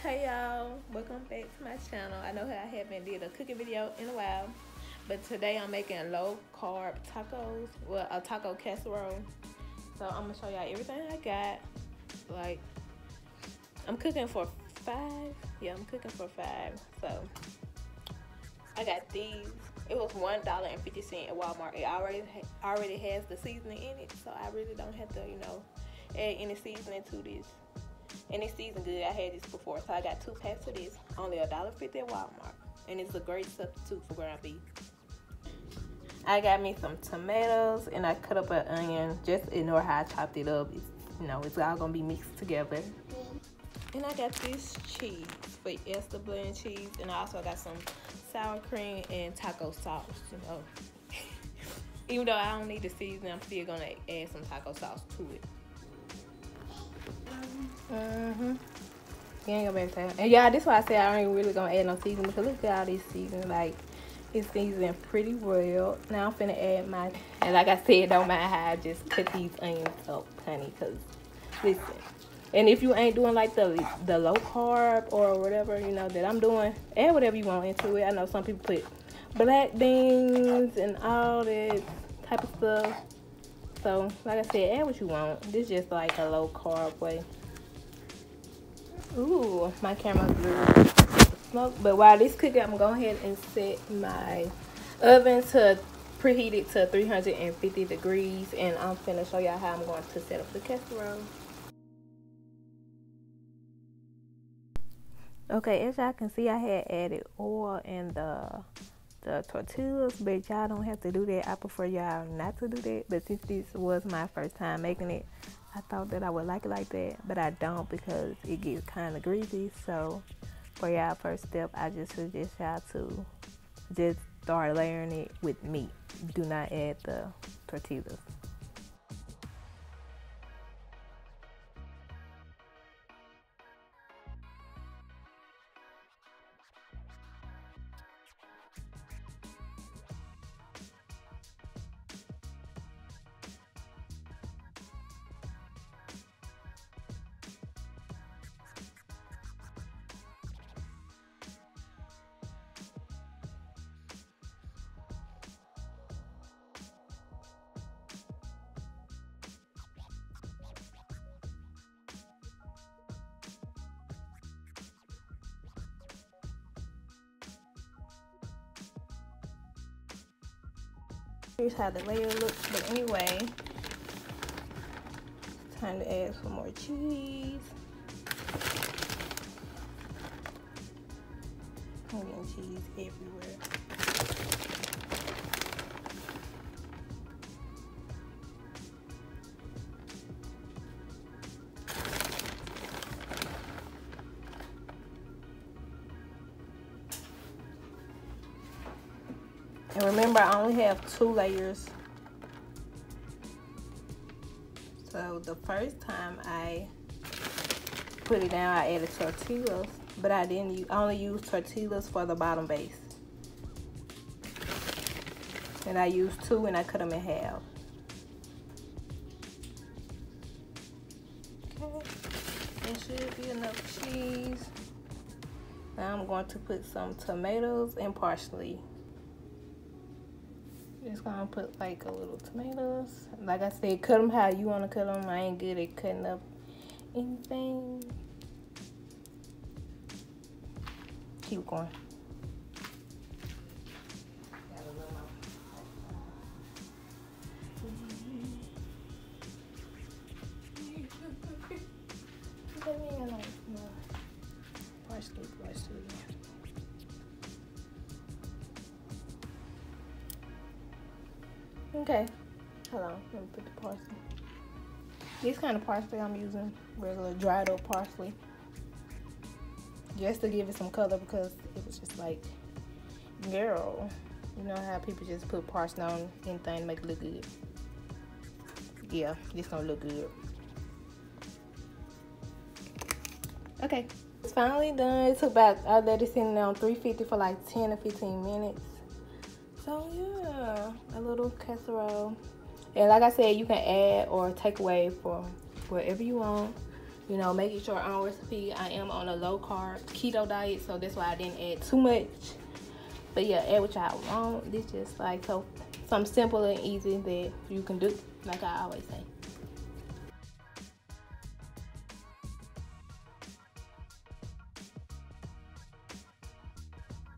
Hey y'all, welcome back to my channel. I know I haven't did a cooking video in a while, but today I'm making low carb tacos, well a taco casserole. So I'm gonna show y'all everything I got. Like I'm cooking for five. Yeah, I'm cooking for five. So I got these. It was one dollar and fifty cent at Walmart. It already already has the seasoning in it, so I really don't have to, you know, add any seasoning to this. And it's seasoned good. I had this before, so I got two packs of this. Only a dollar fifty at Walmart, and it's a great substitute for ground beef. I got me some tomatoes, and I cut up an onion. Just ignore how I chopped it up. It's, you know, it's all gonna be mixed together. And I got this cheese for Esther blend cheese, and I also got some sour cream and taco sauce. You know, even though I don't need the seasoning, I'm still gonna add some taco sauce to it. Mm-hmm. You ain't gonna be. And yeah, this why I say I ain't really gonna add no seasoning because look at all this seasoning. Like it's seasoned pretty well. Now I'm finna add my and like I said, don't mind how I just cut these onions up, honey. Cause listen, and if you ain't doing like the the low carb or whatever you know that I'm doing, add whatever you want into it. I know some people put black beans and all that type of stuff. So, like I said, add what you want. This is just like a low carb way. Ooh, my camera blew smoke. But while this cooking, I'm going ahead and set my oven to preheat it to 350 degrees. And I'm finna show y'all how I'm going to set up the casserole. Okay, as y'all can see, I had added oil in the the tortillas, but y'all don't have to do that. I prefer y'all not to do that. But since this was my first time making it, I thought that I would like it like that, but I don't because it gets kind of greasy. So for y'all first step, I just suggest y'all to just start layering it with meat. Do not add the tortillas. Here's how the layer looks. But anyway, time to add some more cheese. I'm getting cheese everywhere. And remember, I only have two layers. So the first time I put it down, I added tortillas, but I didn't use, I only used tortillas for the bottom base. And I used two and I cut them in half. Okay, there should be enough cheese. Now I'm going to put some tomatoes and parsley just gonna put like a little tomatoes. Like I said, cut them how you want to cut them. I ain't good at cutting up anything. Keep going. Okay. Hold on. Let me put the parsley. This kind of parsley I'm using, regular dried up parsley. Just to give it some color because it was just like, girl, you know how people just put parsley on anything to make it look good. Yeah, this gonna look good. Okay, it's finally done. It took about, I let it sit on 350 for like 10 or 15 minutes. So yeah, a little casserole. And like I said, you can add or take away for whatever you want. you know, making sure on recipe. I am on a low carb keto diet, so that's why I didn't add too much. But yeah, add what y'all want. This just like so something simple and easy that you can do, like I always say.